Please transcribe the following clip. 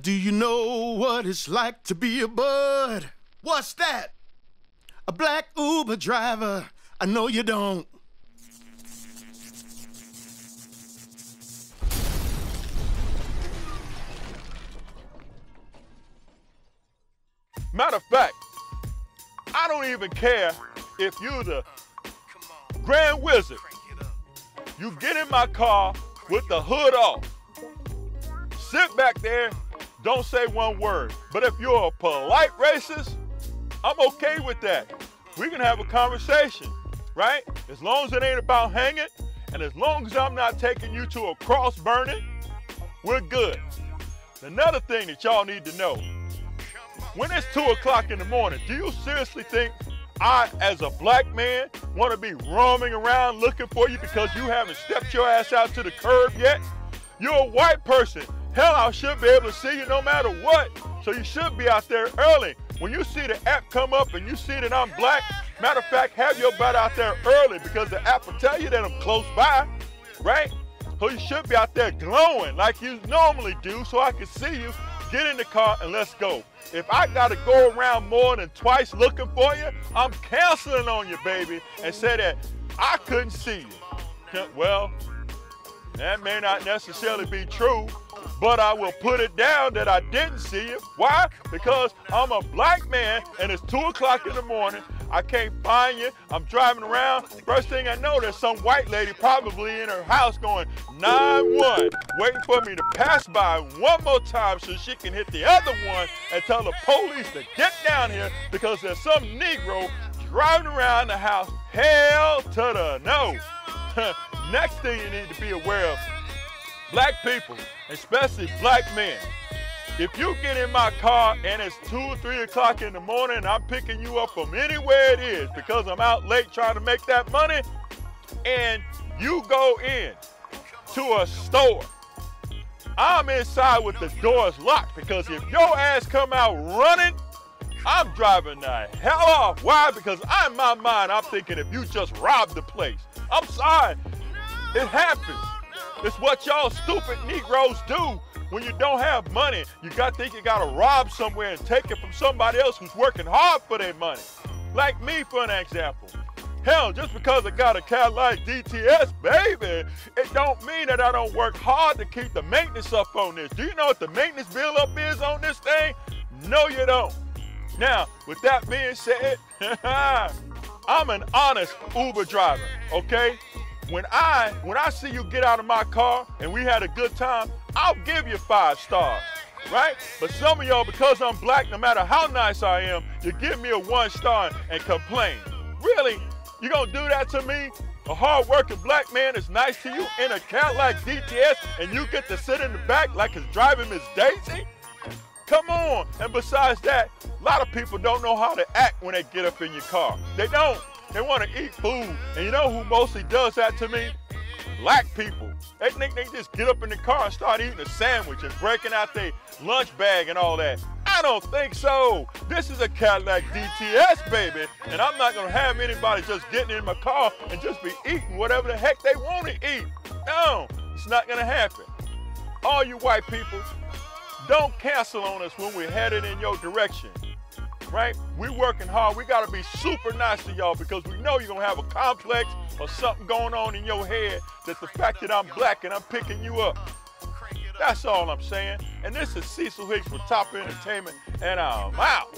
Do you know what it's like to be a bud? What's that? A black Uber driver. I know you don't. Matter of fact, I don't even care if you're the Grand Wizard. You get in my car with the hood off. Sit back there, don't say one word. But if you're a polite racist, I'm okay with that. We can have a conversation, right? As long as it ain't about hanging, and as long as I'm not taking you to a cross burning, we're good. Another thing that y'all need to know when it's 2 o'clock in the morning, do you seriously think I, as a black man, want to be roaming around looking for you because you haven't stepped your ass out to the curb yet? You're a white person. Hell, I should be able to see you no matter what. So you should be out there early. When you see the app come up and you see that I'm black, matter of fact, have your butt out there early because the app will tell you that I'm close by, right? So you should be out there glowing like you normally do so I can see you Get in the car and let's go. If I gotta go around more than twice looking for you, I'm canceling on you, baby, and say that I couldn't see you. Well, that may not necessarily be true, but I will put it down that I didn't see you. Why? Because I'm a black man and it's 2 o'clock in the morning. I can't find you. I'm driving around. First thing I know, there's some white lady probably in her house going 9-1, waiting for me to pass by one more time so she can hit the other one and tell the police to get down here because there's some Negro driving around the house hell to the no. Next thing you need to be aware of, black people, especially black men, if you get in my car and it's 2 or 3 o'clock in the morning and I'm picking you up from anywhere it is because I'm out late trying to make that money, and you go in to a store, I'm inside with the doors locked because if your ass come out running, I'm driving the hell off. Why? Because in my mind, I'm thinking if you just robbed the place. I'm sorry. It happens. It's what y'all stupid Negroes do when you don't have money. You got think you got to rob somewhere and take it from somebody else who's working hard for their money. Like me, for an example. Hell, just because I got a Cadillac DTS, baby, it don't mean that I don't work hard to keep the maintenance up on this. Do you know what the maintenance bill up is on this thing? No, you don't. Now, with that being said, I'm an honest Uber driver, okay? When I when I see you get out of my car and we had a good time, I'll give you five stars, right? But some of y'all, because I'm black, no matter how nice I am, you give me a one star and complain. Really? You gonna do that to me? A hard-working black man is nice to you in a Cadillac DTS and you get to sit in the back like it's driving Miss Daisy? Come on. And besides that, a lot of people don't know how to act when they get up in your car. They don't. They want to eat food. And you know who mostly does that to me? Black people. They think they just get up in the car and start eating a sandwich and breaking out their lunch bag and all that. I don't think so. This is a Cadillac DTS, baby. And I'm not to have anybody just getting in my car and just be eating whatever the heck they want to eat. No, it's not to happen. All you white people, don't cancel on us when we're headed in your direction. Right? We're working hard. We got to be super nice to y'all because we know you're going to have a complex or something going on in your head that the fact that I'm black and I'm picking you up. That's all I'm saying. And this is Cecil Hicks with Topper Entertainment, and I'm out.